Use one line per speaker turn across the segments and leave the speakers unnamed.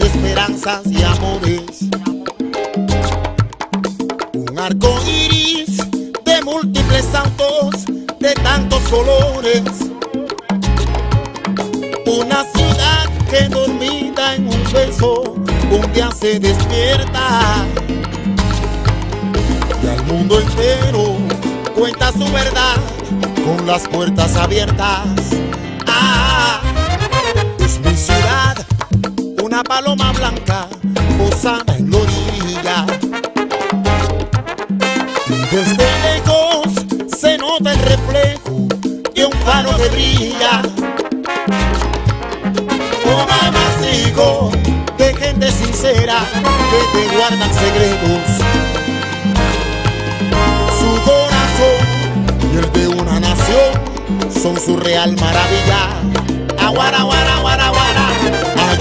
esperanzas y amores. Un arco iris de múltiples saltos, de tantos colores. Una ciudad que dormida en un beso, un día se despierta. Y al mundo entero cuenta su verdad con las puertas abiertas. Ah, una paloma blanca posada en la orilla. Desde lejos se nota el reflejo de un faro que brilla. Un amasijo de gente sincera que te guardan secretos. Su corazón y el de una nación son su real maravilla. Aguara, aguara, aguara, aguara. Hay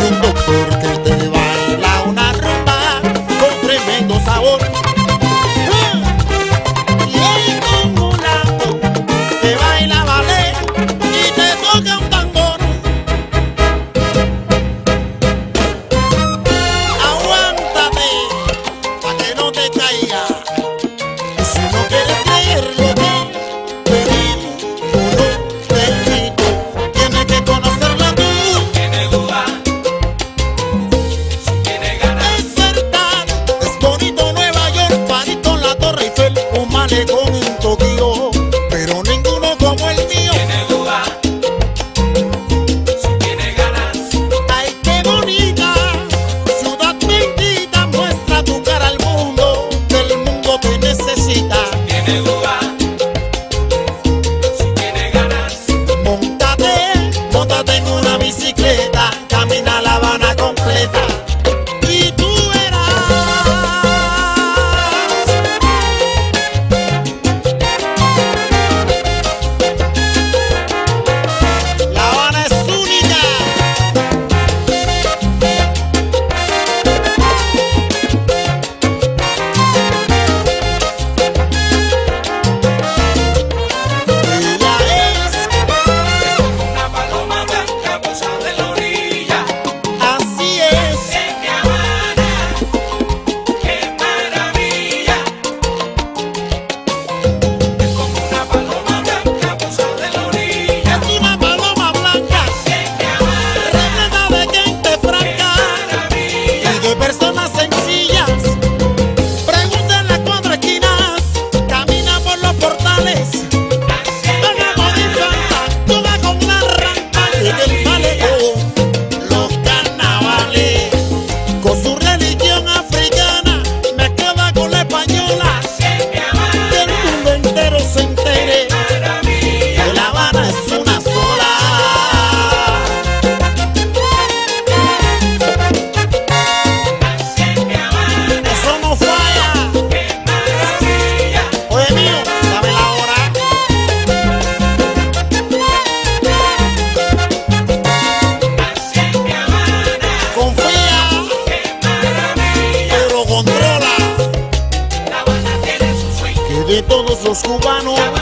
esos cubanos.